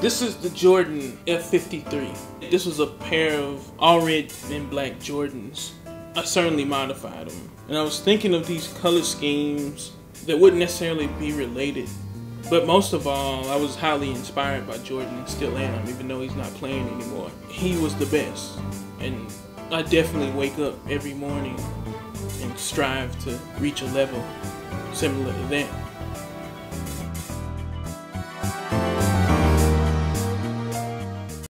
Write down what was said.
This is the Jordan F53. This was a pair of all red and black Jordans. I certainly modified them. And I was thinking of these color schemes that wouldn't necessarily be related. But most of all, I was highly inspired by Jordan and still am, even though he's not playing anymore. He was the best. And I definitely wake up every morning and strive to reach a level similar to that.